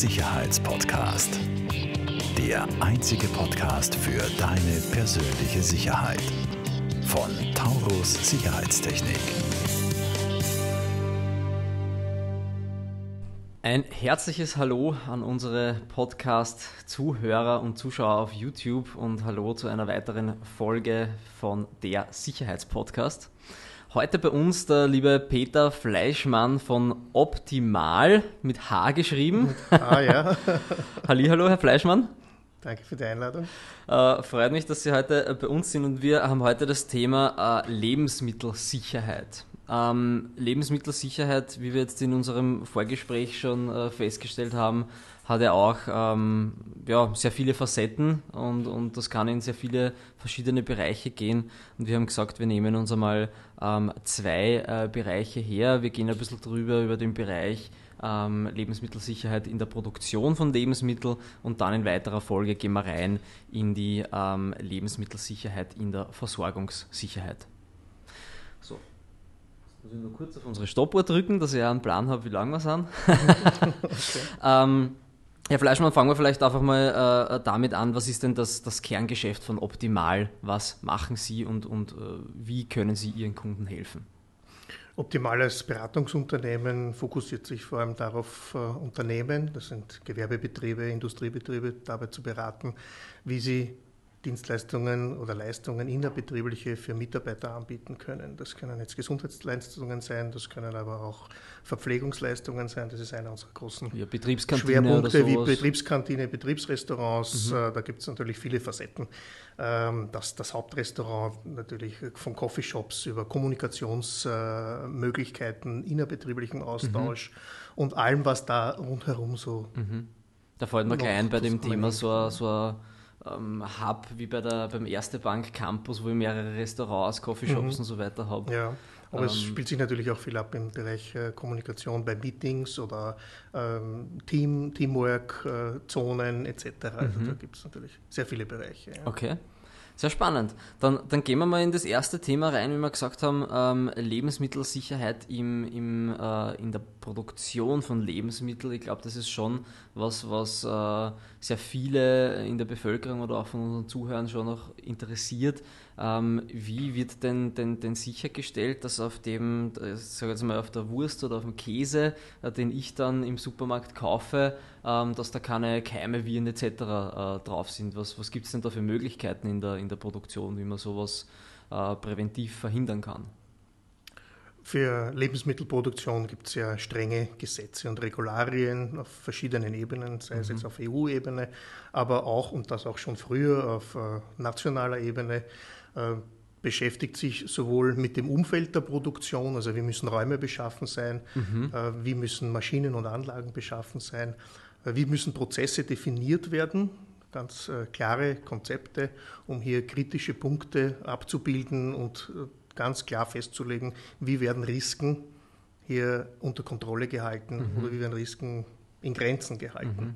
Sicherheitspodcast. Der einzige Podcast für deine persönliche Sicherheit. Von Taurus Sicherheitstechnik. Ein herzliches Hallo an unsere Podcast-Zuhörer und Zuschauer auf YouTube und Hallo zu einer weiteren Folge von der Sicherheitspodcast. Heute bei uns der liebe Peter Fleischmann von Optimal mit H geschrieben. Ah ja. Hallo, Herr Fleischmann. Danke für die Einladung. Äh, freut mich, dass Sie heute äh, bei uns sind und wir haben heute das Thema äh, Lebensmittelsicherheit. Ähm, Lebensmittelsicherheit, wie wir jetzt in unserem Vorgespräch schon äh, festgestellt haben, hat ja auch ähm, ja, sehr viele Facetten und, und das kann in sehr viele verschiedene Bereiche gehen. Und wir haben gesagt, wir nehmen uns einmal ähm, zwei äh, Bereiche her. Wir gehen ein bisschen drüber über den Bereich ähm, Lebensmittelsicherheit in der Produktion von Lebensmitteln und dann in weiterer Folge gehen wir rein in die ähm, Lebensmittelsicherheit in der Versorgungssicherheit. So. Muss ich nur kurz auf unsere Stoppuhr drücken, dass ich einen Plan habe, wie lange wir sind. okay. ähm, Herr Fleischmann, fangen wir vielleicht einfach mal äh, damit an. Was ist denn das, das, Kerngeschäft von Optimal? Was machen Sie und, und äh, wie können Sie Ihren Kunden helfen? Optimal als Beratungsunternehmen fokussiert sich vor allem darauf, äh, Unternehmen, das sind Gewerbebetriebe, Industriebetriebe, dabei zu beraten, wie sie Dienstleistungen oder Leistungen innerbetriebliche für Mitarbeiter anbieten können. Das können jetzt Gesundheitsleistungen sein, das können aber auch Verpflegungsleistungen sein. Das ist einer unserer großen ja, Schwerpunkte wie Betriebskantine, Betriebsrestaurants. Mhm. Äh, da gibt es natürlich viele Facetten. Ähm, das, das Hauptrestaurant natürlich von Coffeeshops über Kommunikationsmöglichkeiten, innerbetrieblichen Austausch mhm. und allem, was da rundherum so. Mhm. Da fällt mir gleich ein bei dem Thema so, so ähm, Hub wie bei der, beim Erste Bank Campus, wo ich mehrere Restaurants, Coffeeshops mhm. und so weiter habe. Ja. Aber ähm, es spielt sich natürlich auch viel ab im Bereich äh, Kommunikation bei Meetings oder ähm, Team, Teamwork-Zonen äh, etc. Also mhm. da gibt es natürlich sehr viele Bereiche. Ja. Okay. Sehr spannend. Dann, dann gehen wir mal in das erste Thema rein, wie wir gesagt haben, ähm, Lebensmittelsicherheit im, im, äh, in der Produktion von Lebensmitteln. Ich glaube, das ist schon was, was äh, sehr viele in der Bevölkerung oder auch von unseren Zuhörern schon noch interessiert. Ähm, wie wird denn, denn, denn sichergestellt, dass auf dem, sag jetzt mal, auf der Wurst oder auf dem Käse, äh, den ich dann im Supermarkt kaufe, ähm, dass da keine Keime, Viren etc. Äh, drauf sind? Was, was gibt es denn da für Möglichkeiten in der, in der Produktion, wie man sowas äh, präventiv verhindern kann? Für Lebensmittelproduktion gibt es ja strenge Gesetze und Regularien auf verschiedenen Ebenen, sei es mhm. jetzt auf EU-Ebene, aber auch, und das auch schon früher, auf äh, nationaler Ebene. Äh, beschäftigt sich sowohl mit dem Umfeld der Produktion, also wie müssen Räume beschaffen sein, mhm. Äh, wie müssen Maschinen und Anlagen beschaffen sein, äh, wie müssen Prozesse definiert werden, ganz klare Konzepte, um hier kritische Punkte abzubilden und ganz klar festzulegen, wie werden Risiken hier unter Kontrolle gehalten mhm. oder wie werden Risiken in Grenzen gehalten. Mhm.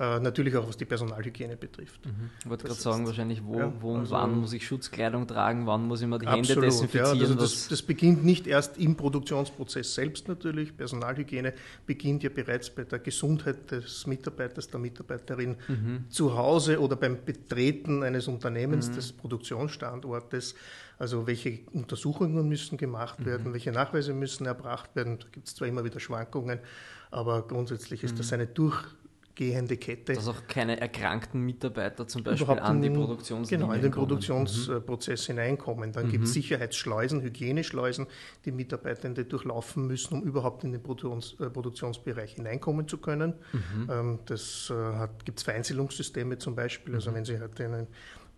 Äh, natürlich auch was die Personalhygiene betrifft. Mhm. Ich wollte gerade sagen, wahrscheinlich wo, ja, wo und also wann muss ich Schutzkleidung tragen, wann muss ich mir die absolut, Hände desinfizieren. Ja, also das, das, beginnt nicht erst im Produktionsprozess selbst natürlich. Personalhygiene beginnt ja bereits bei der Gesundheit des Mitarbeiters, der Mitarbeiterin mhm. zu Hause oder beim Betreten eines Unternehmens, mhm. des Produktionsstandortes. Also welche Untersuchungen müssen gemacht werden, mhm. welche Nachweise müssen erbracht werden. Da gibt es zwar immer wieder Schwankungen, aber grundsätzlich ist das mhm. eine durch gehende Kette. Dass auch keine erkrankten Mitarbeiter zum Beispiel an die Produktionslinie Genau, in den Produktionsprozess mhm. hineinkommen. Dann mhm. gibt es Sicherheitsschleusen, Hygieneschleusen, die Mitarbeitende durchlaufen müssen, um überhaupt in den Produktions, äh, Produktionsbereich hineinkommen zu können. Mhm. Ähm, das äh, gibt es Vereinzelungssysteme zum Beispiel. Also mhm. wenn Sie heute in einen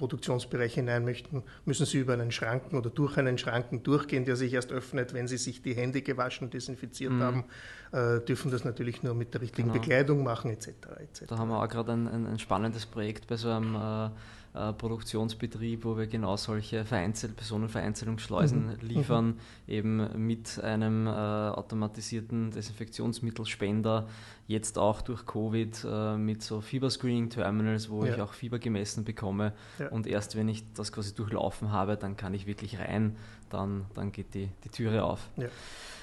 Produktionsbereich hinein möchten, müssen Sie über einen Schranken oder durch einen Schranken durchgehen, der sich erst öffnet, wenn Sie sich die Hände gewaschen und desinfiziert mhm. haben, äh, dürfen das natürlich nur mit der richtigen genau. Bekleidung machen etc. etc. Da haben wir auch gerade ein, ein, ein, spannendes Projekt bei so einem äh, äh, Produktionsbetrieb, wo wir genau solche Vereinzel Personenvereinzelungsschleusen mhm. liefern, mhm. eben mit einem äh, automatisierten Desinfektionsmittelspender, jetzt auch durch Covid äh, mit so Fieberscreening-Terminals, wo ja. ich auch Fieber gemessen bekomme. Ja. Und erst wenn ich das quasi durchlaufen habe, dann kann ich wirklich rein, dann, dann geht die, die Türe auf. Ja.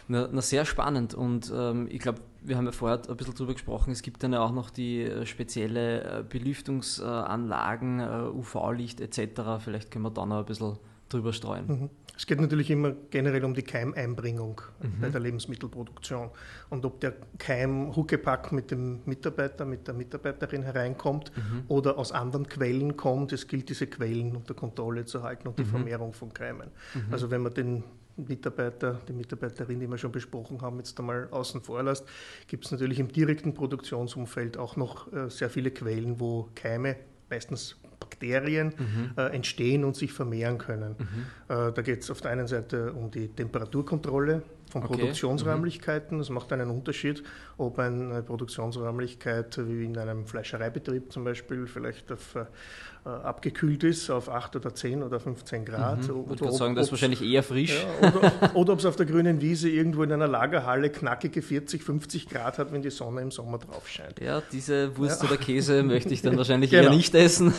Na, na, sehr spannend und ähm, ich glaube, wir haben ja vorher ein bisschen drüber gesprochen, es gibt dann ja auch noch die äh, spezielle äh, Belüftungsanlagen, äh, UV-Licht etc. Vielleicht können wir da noch ein bisschen drüber streuen. Mhm. Es geht natürlich immer generell um die Keimeinbringung mhm. bei der Lebensmittelproduktion. Und ob der Keim huckepack mit dem Mitarbeiter, mit der Mitarbeiterin hereinkommt mhm. oder aus anderen Quellen kommt, es gilt, diese Quellen unter Kontrolle zu halten und die mhm. Vermehrung von Keimen. Mhm. Also wenn man den Mitarbeiter, die Mitarbeiterin, die wir schon besprochen haben, jetzt einmal außen vor lässt, gibt es natürlich im direkten Produktionsumfeld auch noch äh, sehr viele Quellen, wo Keime, meistens Bakterien, mhm. äh, entstehen und sich vermehren können. Mhm. Äh, da geht es auf der einen Seite um die Temperaturkontrolle von okay. Produktionsräumlichkeiten. Es mhm. macht einen Unterschied, ob eine Produktionsräumlichkeit wie in einem Fleischereibetrieb zum Beispiel vielleicht auf äh, äh, abgekühlt ist auf 8 oder 10 oder 15 Grad. Mhm. Ich würde sagen, das ist wahrscheinlich eher frisch. Ja, oder, oder ob es auf der grünen Wiese irgendwo in einer Lagerhalle knackige 40, 50 Grad hat, wenn die Sonne im Sommer drauf scheint. Ja, diese Wurst ja. oder Käse möchte ich dann wahrscheinlich genau. eher nicht essen.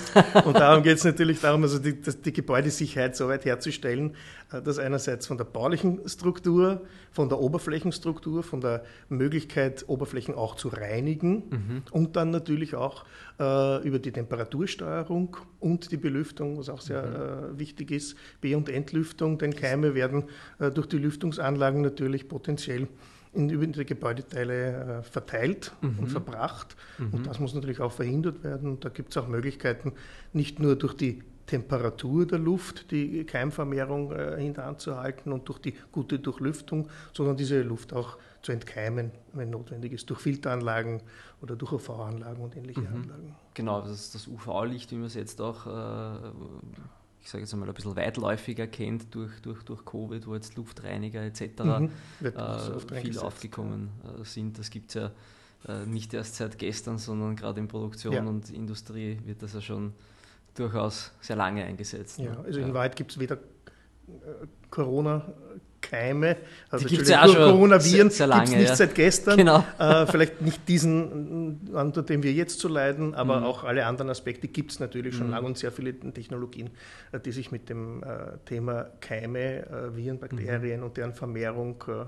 Und darum geht es natürlich darum, also die, die Gebäudesicherheit so weit herzustellen, dass einerseits von der baulichen Struktur, von der Oberflächenstruktur, von der Möglichkeit, Oberflächen auch zu reinigen mhm. und dann natürlich auch äh, über die Temperatursteuerung und die Belüftung, was auch sehr mhm. äh, wichtig ist, B- und Entlüftung, denn Keime werden äh, durch die Lüftungsanlagen natürlich potenziell in, über die Gebäudeteile äh, verteilt mhm. und verbracht. Mhm. Und das muss natürlich auch verhindert werden. Und da gibt es auch Möglichkeiten, nicht nur durch die Temperatur der Luft die Keimvermehrung äh, hinterhand zu halten und durch die gute Durchlüftung, sondern diese Luft auch zu entkeimen, wenn notwendig ist, durch Filteranlagen oder durch UV-Anlagen und ähnliche mhm. Anlagen. Genau, das ist das UV-Licht, wie man es jetzt auch, äh, ich sage jetzt einmal, ein bisschen weitläufiger kennt durch, durch, durch Covid, wo jetzt Luftreiniger etc. Mhm. Äh, viel aufgekommen äh, sind. Das gibt es ja äh, nicht erst seit gestern, sondern gerade in Produktion ja. und Industrie wird das ja schon durchaus sehr lange eingesetzt. Ja, also in Wahrheit gibt es weder Corona Keime, also die gibt's ja auch Coronaviren gibt es nicht ja. seit gestern. Genau. Äh, vielleicht nicht diesen, unter dem wir jetzt zu leiden, aber mhm. auch alle anderen Aspekte gibt es natürlich schon mhm. lange und sehr viele Technologien, äh, die sich mit dem äh, Thema Keime, äh, Viren, Bakterien mhm. und deren Vermehrung äh,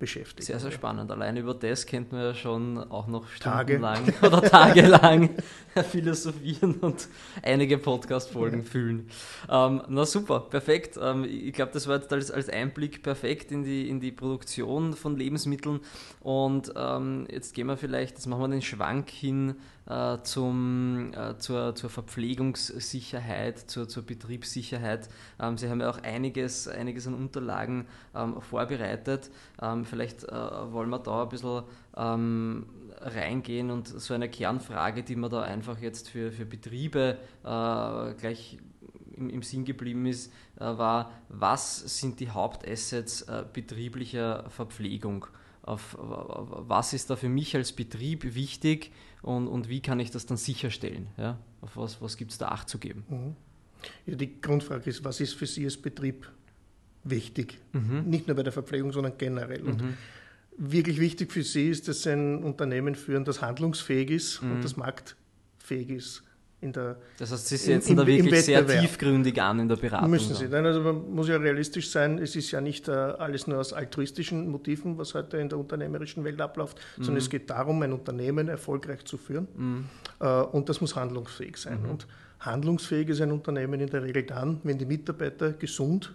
beschäftigen. Sehr, sehr spannend. Allein über das könnten wir ja schon auch noch stundenlang Tage. oder tagelang philosophieren und einige Podcast-Folgen ja. füllen. Ähm, na super, perfekt. Ähm, ich glaube, das war jetzt als, als Einblick perfekt in die, in die Produktion von Lebensmitteln. Und ähm, jetzt gehen wir vielleicht, jetzt machen wir den Schwank hin äh, zum, äh, zur, zur Verpflegungssicherheit, zur, zur Betriebssicherheit. Ähm, Sie haben ja auch einiges, einiges an Unterlagen ähm, vorbereitet. Ähm, vielleicht äh, wollen wir da ein bisschen ähm, reingehen und so eine Kernfrage, die mir da einfach jetzt für, für Betriebe äh, gleich im, im, Sinn geblieben ist, äh, war, was sind die Hauptassets äh, betrieblicher Verpflegung? Auf, was ist da für mich als Betrieb wichtig und, und wie kann ich das dann sicherstellen? Ja? Auf was, was gibt es da Acht zu geben? Mhm. Ja, die Grundfrage ist, was ist für Sie als Betrieb wichtig? Mhm. Nicht nur bei der Verpflegung, sondern generell. Und mhm. wirklich wichtig für Sie ist, dass Sie ein Unternehmen führen, das handlungsfähig ist und mhm. das marktfähig ist in der Das heißt, Sie setzen da wirklich sehr tiefgründig an in der Beratung. Müssen Sie. Nein, also man muss ja realistisch sein. Es ist ja nicht äh, alles nur aus altruistischen Motiven, was heute in der unternehmerischen Welt abläuft, mhm. sondern es geht darum, ein Unternehmen erfolgreich zu führen. Mhm. Äh, und das muss handlungsfähig sein. Mhm. Und handlungsfähig ist ein Unternehmen in der Regel dann, wenn die Mitarbeiter gesund,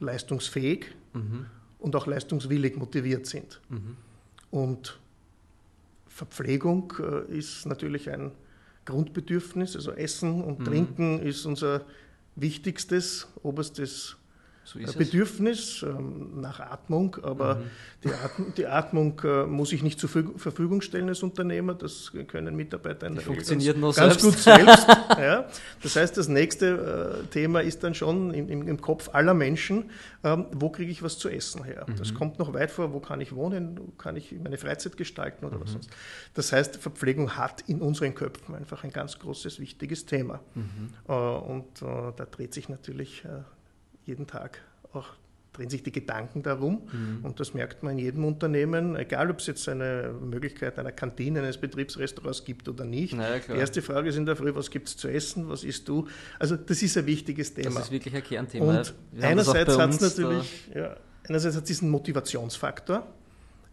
leistungsfähig mhm. und auch leistungswillig motiviert sind. Mhm. Und Verpflegung äh, ist natürlich ein Grundbedürfnis, also Essen und mhm. Trinken ist unser wichtigstes, oberstes so Bedürfnis ähm, nach Atmung, aber mhm. die, Atm die, Atmung äh, muss ich nicht zur Verfügung stellen als Unternehmer, das können Mitarbeiter in der funktioniert ganz, ganz gut selbst. ja. Das heißt, das nächste äh, Thema ist dann schon im, im, im Kopf aller Menschen, ähm, wo kriege ich was zu essen her? Mhm. Das kommt noch weit vor, wo kann ich wohnen, wo kann ich meine Freizeit gestalten oder mhm. was sonst. Das heißt, Verpflegung hat in unseren Köpfen einfach ein ganz großes, wichtiges Thema. Mhm. Äh, und äh, da dreht sich natürlich jeden Tag auch drehen sich die Gedanken darum. Mhm. Und das merkt man in jedem Unternehmen, egal ob es jetzt eine Möglichkeit einer Kantine, eines Betriebsrestaurants gibt oder nicht. Ja, die erste Frage ist in der Früh, was gibt es zu essen, was isst du? Also das ist ein wichtiges Thema. Das ist wirklich ein Kernthema. Und einerseits hat es natürlich, ja, einerseits hat es diesen Motivationsfaktor.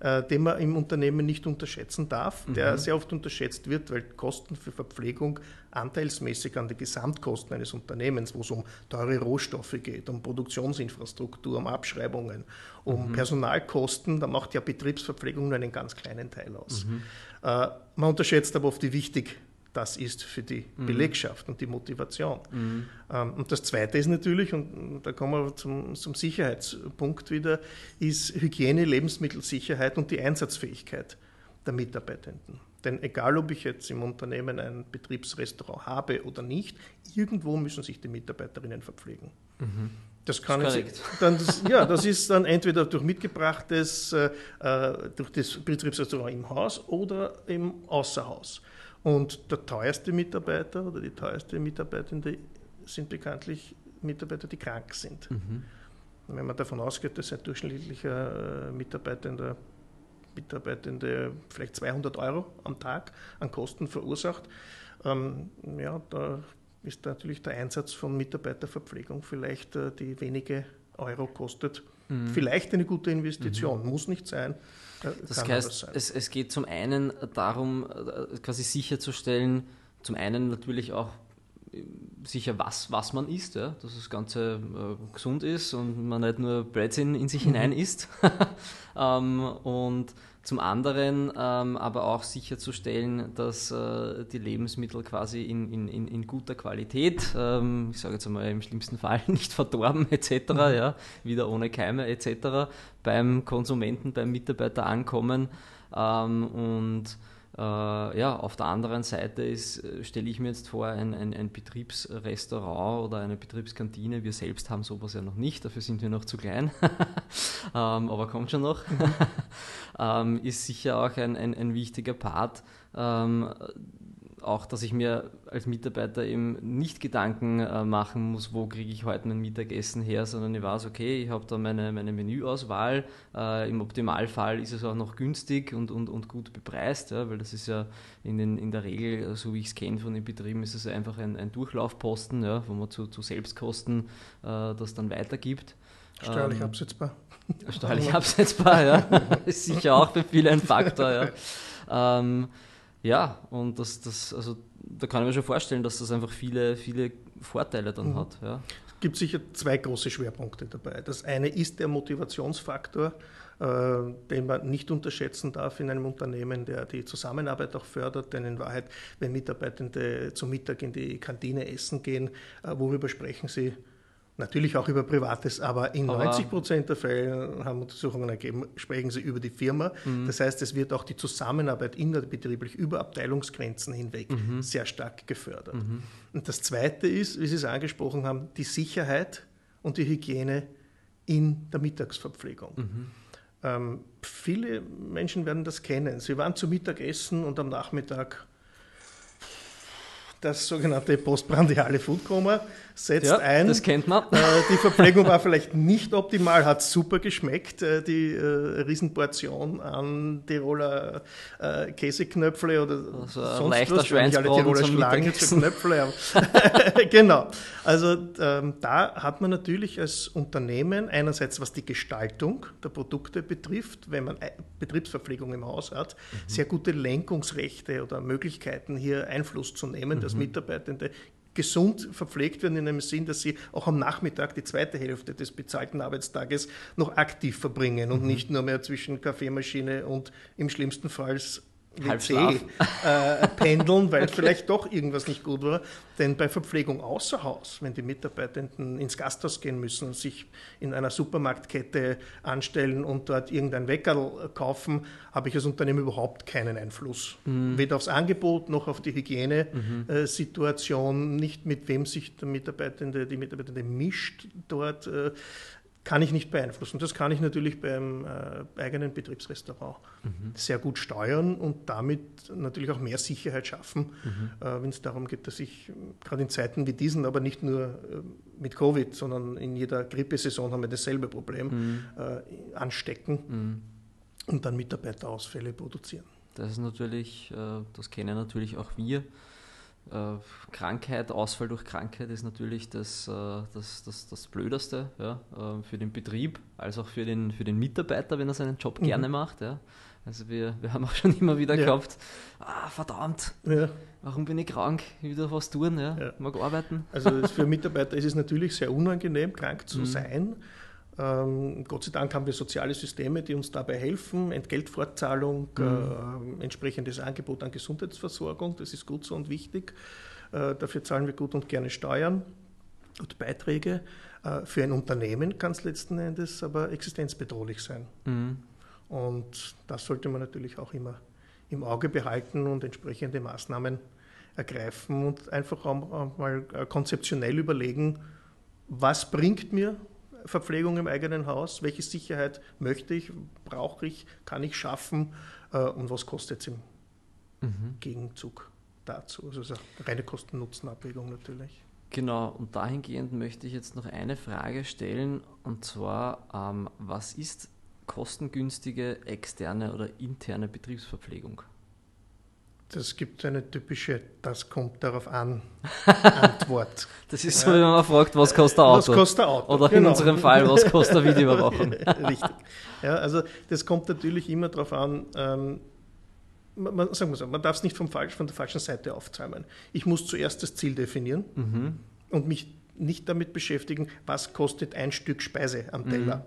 Äh, den man im Unternehmen nicht unterschätzen darf, der mhm. sehr oft unterschätzt wird, weil Kosten für Verpflegung anteilsmäßig an die Gesamtkosten eines Unternehmens, wo es um teure Rohstoffe geht, um Produktionsinfrastruktur, um Abschreibungen, um mhm. Personalkosten, da macht ja Betriebsverpflegung nur einen ganz kleinen Teil aus. Mhm. Äh, man unterschätzt aber oft, wie wichtig das ist für die mhm. Belegschaft und die Motivation. Mhm. Ähm, und das Zweite ist natürlich, und da kommen wir zum, zum Sicherheitspunkt wieder, ist Hygiene, Lebensmittelsicherheit und die Einsatzfähigkeit der Mitarbeitenden. Denn egal, ob ich jetzt im Unternehmen ein Betriebsrestaurant habe oder nicht, irgendwo müssen sich die Mitarbeiterinnen verpflegen. Mhm. Das kann das ich, dann das, ja, das ist dann entweder durch mitgebrachtes, äh, äh durch das Betriebsrestaurant im Haus oder im Außerhaus. Und der teuerste Mitarbeiter oder die teuerste Mitarbeitende sind bekanntlich Mitarbeiter, die krank sind. Mhm. Wenn man davon ausgeht, dass ein durchschnittlicher äh, Mitarbeitender, Mitarbeitende vielleicht 200 Euro am Tag an Kosten verursacht, ähm, ja, da ist natürlich der Einsatz von Mitarbeiterverpflegung vielleicht äh, die wenige Euro kostet. Mhm. Vielleicht eine gute Investition, mhm. muss nicht sein. Das heißt, es, es geht zum einen darum, äh, quasi sicherzustellen, zum einen natürlich auch äh, sicher, was, was man isst, ja, dass das Ganze äh, gesund ist und man nicht nur Blödsinn in sich mhm. hinein isst. ähm, und zum anderen ähm, aber auch sicherzustellen, dass äh, die Lebensmittel quasi in, in, in, guter Qualität, ähm, ich sage jetzt einmal im schlimmsten Fall nicht verdorben etc., mhm. ja, wieder ohne Keime etc., beim Konsumenten, beim Mitarbeiter ankommen ähm, und ja, auf der anderen Seite ist, äh, stelle ich mir jetzt vor, ein, ein, ein, Betriebsrestaurant oder eine Betriebskantine. Wir selbst haben sowas ja noch nicht, dafür sind wir noch zu klein, ähm, aber kommt schon noch. Mhm. ähm, ist sicher auch ein, ein, ein wichtiger Part, ähm, auch, dass ich mir als Mitarbeiter eben nicht Gedanken äh, machen muss, wo kriege ich heute mein Mittagessen her, sondern ich weiß, okay, ich habe da meine, meine Menüauswahl. Äh, Im Optimalfall ist es auch noch günstig und, und, und gut bepreist, ja, weil das ist ja in, den, in der Regel, so wie ich es kenne von den Betrieben, ist es einfach ein, ein Durchlaufposten, ja, wo man zu, zu Selbstkosten äh, das dann weitergibt. Steuerlich ähm, absetzbar. Steuerlich absetzbar, ja. ist sicher auch für viele ein Faktor, ja. Ähm, ja, und das, das, also da kann ich mir schon vorstellen, dass das einfach viele, viele Vorteile dann mhm. hat. Ja. Es gibt sicher zwei große Schwerpunkte dabei. Das eine ist der Motivationsfaktor, äh, den man nicht unterschätzen darf in einem Unternehmen, der die Zusammenarbeit auch fördert. Denn in Wahrheit, wenn Mitarbeitende zum Mittag in die Kantine essen gehen, äh, worüber sprechen sie? Natürlich auch über Privates, aber in aber 90 Prozent der Fälle haben Untersuchungen ergeben, sprechen sie über die Firma. Mhm. Das heißt, es wird auch die Zusammenarbeit innerbetrieblich über Abteilungsgrenzen hinweg mhm. sehr stark gefördert. Mhm. Und das Zweite ist, wie Sie es angesprochen haben, die Sicherheit und die Hygiene in der Mittagsverpflegung. Mhm. Ähm, viele Menschen werden das kennen. Sie waren zu Mittagessen und am Nachmittag das sogenannte postprandiale Foodkoma setzt ja, ein. Das kennt man. Äh, die Verpflegung war vielleicht nicht optimal, hat super geschmeckt. Äh, die äh, Riesenportion an Tiroler äh, Käseknöpfle oder also sonst was. Nicht alle Tiroler schlagen Knöpfle. genau. Also ähm, da hat man natürlich als Unternehmen einerseits, was die Gestaltung der Produkte betrifft, wenn man Betriebsverpflegung im Haus hat, mhm. sehr gute Lenkungsrechte oder Möglichkeiten, hier Einfluss zu nehmen, mhm. Dass Mitarbeitende gesund verpflegt werden in dem Sinn, dass sie auch am Nachmittag die zweite Hälfte des bezahlten Arbeitstages noch aktiv verbringen und mhm. nicht nur mehr zwischen Kaffeemaschine und im schlimmsten Fall WC äh, pendeln, weil vielleicht doch irgendwas nicht gut war. Denn bei Verpflegung außer Haus, wenn die Mitarbeitenden ins Gasthaus gehen müssen sich in einer Supermarktkette anstellen und dort irgendein Weckerl kaufen, habe ich als Unternehmen überhaupt keinen Einfluss. Mhm. Weder aufs Angebot noch auf die Hygienesituation, mhm. nicht mit wem sich der Mitarbeitende, die Mitarbeitende mischt dort. Äh, kann ich nicht beeinflussen. Das kann ich natürlich beim äh, eigenen Betriebsrestaurant mhm. sehr gut steuern und damit natürlich auch mehr Sicherheit schaffen, mhm. äh, wenn es darum geht, dass ich gerade in Zeiten wie diesen, aber nicht nur äh, mit Covid, sondern in jeder Grippesaison haben wir dasselbe Problem, mhm. Äh, anstecken mhm. und dann Mitarbeiterausfälle produzieren. Das ist natürlich, äh, das kennen natürlich auch wir äh, Krankheit, Ausfall durch Krankheit ist natürlich das, äh, das, das, das Blödeste ja, äh, für den Betrieb, als auch für den, für den Mitarbeiter, wenn er seinen Job mhm. gerne macht. Ja. Also wir, wir haben auch schon immer wieder ja. gehabt, ah, verdammt, ja. warum bin ich krank? Ich will doch was tun, ja. mag arbeiten. Also für Mitarbeiter ist es natürlich sehr unangenehm, krank zu mhm. sein. Ähm, Gott sei Dank haben wir soziale Systeme, die uns dabei helfen. Entgeltfortzahlung, mhm. äh, entsprechendes Angebot an Gesundheitsversorgung, das ist gut so und wichtig. Äh, dafür zahlen wir gut und gerne Steuern und Beiträge. Äh, für ein Unternehmen kann es letzten Endes aber existenzbedrohlich sein. Mhm. Und das sollte man natürlich auch immer im Auge behalten und entsprechende Maßnahmen ergreifen und einfach auch mal äh, konzeptionell überlegen, was bringt mir Verpflegung im eigenen Haus, welche Sicherheit möchte ich, brauche ich, kann ich schaffen äh, und was kostet es im mhm. Gegenzug dazu. Also eine reine Kosten-Nutzen-Abwägung natürlich. Genau, und dahingehend möchte ich jetzt noch eine Frage stellen, und zwar, ähm, was ist kostengünstige externe oder interne Betriebsverpflegung? Das gibt eine typische, das kommt darauf an, Antwort. das ist so, wenn man fragt, was kostet ein Auto? Was kostet ein Auto? Oder genau. in unserem Fall, was kostet eine Videoüberwachung? Richtig. Ja, also das kommt natürlich immer darauf an, ähm, man, sagen wir so, man darf es nicht vom falsch, von der falschen Seite aufzäumen. Ich muss zuerst das Ziel definieren mhm. und mich nicht damit beschäftigen, was kostet ein Stück Speise am Teller, mhm.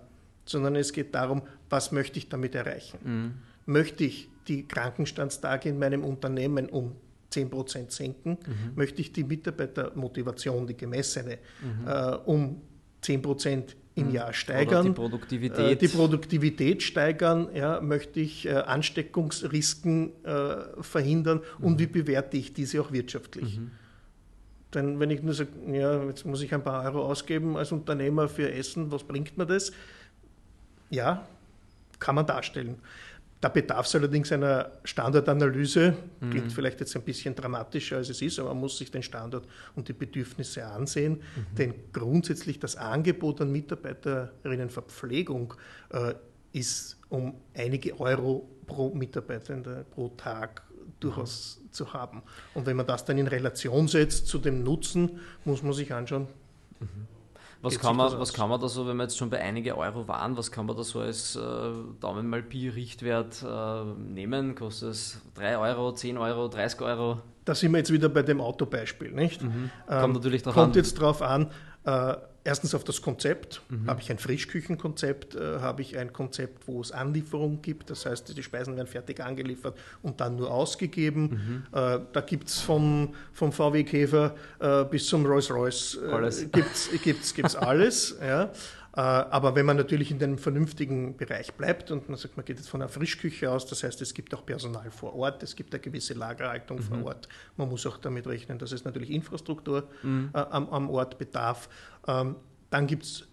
sondern es geht darum, was möchte ich damit erreichen. Mhm. Möchte ich die Krankenstandstage in meinem Unternehmen um 10% senken? Mhm. Möchte ich die Mitarbeitermotivation, die gemessene, mhm. äh, um 10% im mhm. Jahr steigern? Oder die Produktivität. Äh, die Produktivität steigern? Ja, möchte ich äh, Ansteckungsrisiken äh, verhindern? Und mhm. wie bewerte ich diese auch wirtschaftlich? Mhm. Denn wenn ich nur sage, ja, jetzt muss ich ein paar Euro ausgeben als Unternehmer für Essen, was bringt mir das? Ja, kann man darstellen. Da bedarf es allerdings einer Standardanalyse. Mhm. Klingt vielleicht jetzt ein bisschen dramatischer, als es ist, aber man muss sich den Standort und die Bedürfnisse ansehen. Mhm. Denn grundsätzlich das Angebot an Mitarbeiterinnenverpflegung äh, ist um einige Euro pro Mitarbeitende pro Tag durchaus mhm. zu haben. Und wenn man das dann in Relation setzt zu dem Nutzen, muss man sich anschauen, mhm. Was kann, man, was kann man da so, wenn wir jetzt schon bei einige Euro waren, was kann man da so als äh, Daumen mal Pi Richtwert äh, nehmen? Kostet es 3 Euro, 10 Euro, 30 Euro? Da sind wir jetzt wieder bei dem Autobeispiel, nicht? Mhm. Kommt ähm, natürlich drauf kommt an. jetzt darauf an, äh, erstens auf das Konzept. Mhm. Habe ich ein Frischküchenkonzept? Äh, habe ich ein Konzept, wo es Anlieferung gibt? Das heißt, die Speisen werden fertig angeliefert und dann nur ausgegeben. Mhm. Äh, da gibt es vom, vom VW Käfer äh, bis zum Rolls-Royce äh, gibt es alles. ja. Äh, aber wenn man natürlich in einem vernünftigen Bereich bleibt und man sagt, man geht jetzt von einer Frischküche aus, das heißt, es gibt auch Personal vor Ort, es gibt eine gewisse Lagerhaltung mhm. vor Ort. Man muss auch damit rechnen, dass es natürlich Infrastruktur mhm. äh, am, am, Ort bedarf. Ähm, dann gibt es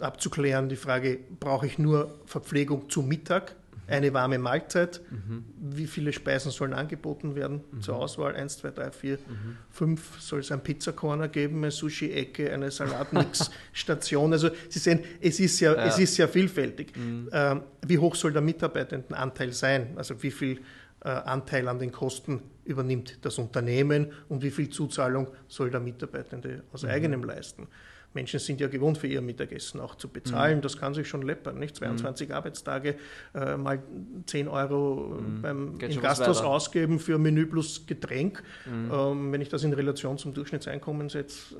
abzuklären die Frage, brauche ich nur Verpflegung zu Mittag? Eine warme Mahlzeit. Mhm. Wie viele Speisen sollen angeboten werden mhm. zur Auswahl? Eins, zwei, drei, vier, mhm. fünf. Soll es ein Pizzacorner geben, eine Sushi-Ecke, eine Salatmix-Station? also Sie sehen, es ist ja, ja. Es ist ja vielfältig. Mhm. Ähm, wie hoch soll der Mitarbeitendenanteil sein? Also wie viel äh, Anteil an den Kosten übernimmt das Unternehmen und wie viel Zuzahlung soll der Mitarbeitende aus mhm. eigenem leisten? Menschen sind ja gewohnt, für ihr Mittagessen auch zu bezahlen. Mhm. Das kann sich schon leppern. Nicht? 22 mhm. Arbeitstage äh, mal 10 Euro mhm. beim, im Gasthaus ausgeben für Menü plus Getränk. Mhm. Ähm, wenn ich das in Relation zum Durchschnittseinkommen setze, äh,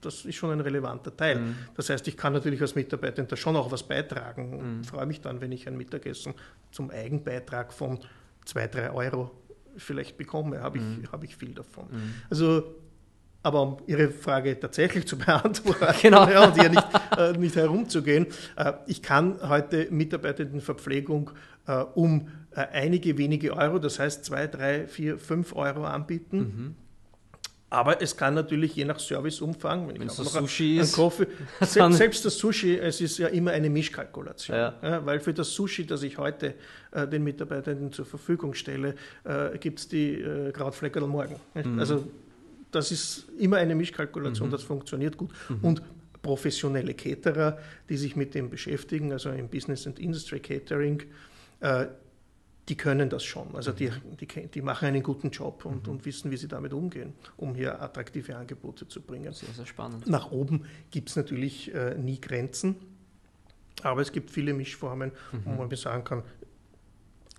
das ist schon ein relevanter Teil. Mhm. Das heißt, ich kann natürlich als Mitarbeiter schon auch was beitragen und mhm. freue mich dann, wenn ich ein Mittagessen zum Eigenbeitrag von 2, 3 Euro vielleicht bekomme, habe ich, mhm. hab ich viel davon. Also aber um Ihre Frage tatsächlich zu beantworten genau. ja, und hier nicht, äh, nicht herumzugehen, äh, ich kann heute Mitarbeitendenverpflegung äh, um äh, einige wenige Euro, das heißt zwei, drei, vier, fünf Euro anbieten. Mhm. Aber es kann natürlich je nach Serviceumfang, wenn, wenn ich noch Sushi ein, ist, Kaffee, selbst, selbst das Sushi, es ist ja immer eine Mischkalkulation, ja. Ja, weil für das Sushi, das ich heute äh, den Mitarbeitenden zur Verfügung stelle, äh, gibt es die äh, Krautfleckerl morgen. Mhm. Also das ist immer eine Mischkalkulation, mhm. das funktioniert gut. Mhm. Und professionelle Caterer, die sich mit dem beschäftigen, also im Business and Industry Catering, äh, die können das schon. Also die, die, die machen einen guten Job und, mhm. und, wissen, wie sie damit umgehen, um hier attraktive Angebote zu bringen. Sehr, sehr spannend. Nach oben gibt es natürlich äh, nie Grenzen, aber es gibt viele Mischformen, mhm. wo man sagen kann,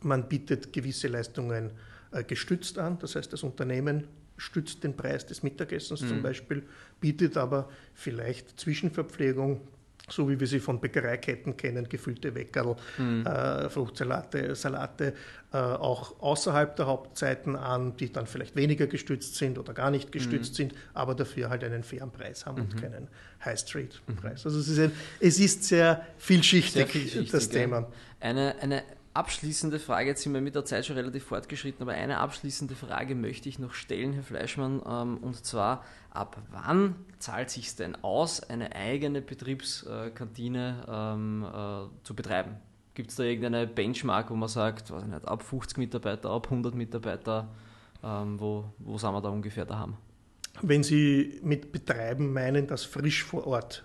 man bietet gewisse Leistungen äh, gestützt an, das heißt, das Unternehmen stützt den Preis des Mittagessens mhm. zum Beispiel, bietet aber vielleicht Zwischenverpflegung so wie wir sie von Bäckereiketten kennen, gefüllte Weckerl, mhm. äh, Fruchtsalate, Salate, äh, auch außerhalb der Hauptzeiten an, die dann vielleicht weniger gestützt sind oder gar nicht gestützt mhm. sind, aber dafür halt einen fairen Preis haben mhm. und keinen High-Street-Preis. Mhm. Also es ist, ein, es ist sehr, vielschichtig, sehr vielschichtig das ja. Thema. Eine, eine abschließende Frage, jetzt sind wir mit der Zeit schon relativ fortgeschritten, aber eine abschließende Frage möchte ich noch stellen, Herr Fleischmann, ähm, und zwar, ab wann zahlt sich denn aus, eine eigene Betriebskantine ähm, äh, zu betreiben? Gibt es da irgendeine Benchmark, wo man sagt, weiß nicht, ab 50 Mitarbeiter, ab 100 Mitarbeiter, ähm, wo, wo sind wir da ungefähr daheim? Wenn Sie mit Betreiben meinen, dass frisch vor Ort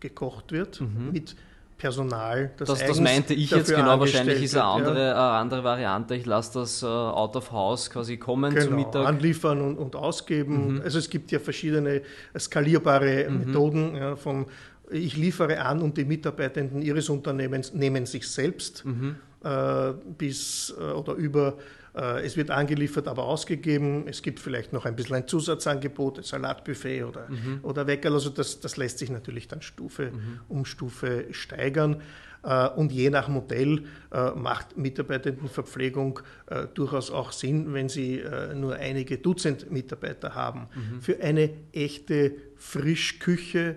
gekocht wird, mhm. mit Personal, das, das, das meinte ich jetzt genau. Wahrscheinlich ist eine andere, ja. eine andere Variante. Ich lasse das uh, out of house quasi kommen genau, zum Mittag. Anliefern und, und ausgeben. Mhm. Also es gibt ja verschiedene skalierbare mhm. Methoden ja, von ich liefere an und die Mitarbeitenden Ihres Unternehmens nehmen sich selbst mhm. Äh, bis äh, oder über äh, es wird angeliefert, aber ausgegeben. Es gibt vielleicht noch ein bisschen ein Zusatzangebot, ein Salatbuffet oder, mhm. oder Weckerl. Also das, das lässt sich natürlich dann Stufe mhm. um Stufe steigern. Und je nach Modell macht Mitarbeitendenverpflegung durchaus auch Sinn, wenn Sie nur einige Dutzend Mitarbeiter haben. Mhm. Für eine echte Frischküche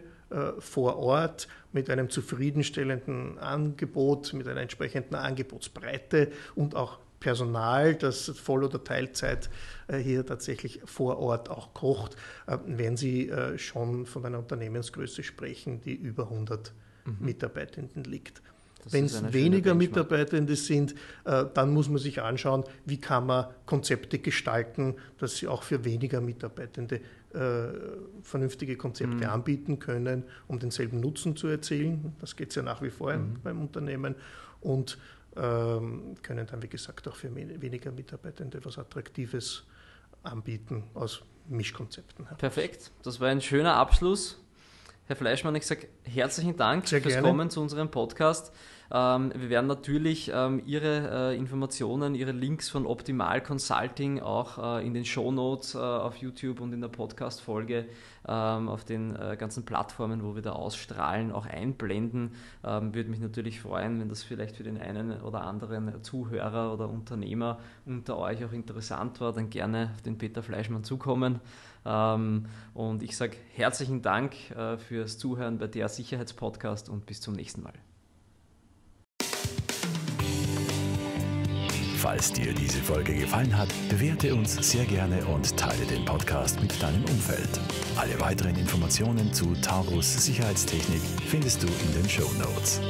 vor Ort mit einem zufriedenstellenden Angebot, mit einer entsprechenden Angebotsbreite und auch Personal, das Voll- oder Teilzeit äh, hier tatsächlich vor Ort auch kocht, äh, wenn Sie äh, schon von einer Unternehmensgröße sprechen, die über 100 mhm. Mitarbeitenden liegt. Wenn es weniger Mitarbeitende sind, dann muss man sich anschauen, wie kann man Konzepte gestalten, dass sie auch für weniger Mitarbeitende vernünftige Konzepte mhm. anbieten können, um denselben Nutzen zu erzielen. Das geht ja nach wie vor mhm. beim Unternehmen. Und ähm, können dann, wie gesagt, auch für weniger Mitarbeitende etwas Attraktives anbieten aus Mischkonzepten. Heraus. Perfekt, das war ein schöner Abschluss. Herr Fleischmann, ich sage herzlichen Dank Sehr fürs gerne. Kommen zu unserem Podcast. Ähm, wir werden natürlich ähm, Ihre äh, Informationen, Ihre Links von Optimal Consulting auch äh, in den Show Notes äh, auf YouTube und in der Podcast-Folge ähm, auf den ganzen Plattformen, wo wir da ausstrahlen, auch einblenden. Würde mich natürlich freuen, wenn das vielleicht für den einen oder anderen Zuhörer oder Unternehmer unter euch auch interessant war, dann gerne auf den Peter Fleischmann zukommen. Und ich sage herzlichen Dank fürs Zuhören bei der Sicherheitspodcast und bis zum nächsten Mal. Falls dir diese Folge gefallen hat, bewerte uns sehr gerne und teile den Podcast mit deinem Umfeld. Alle weiteren Informationen zu Taurus Sicherheitstechnik findest du in den Show Notes.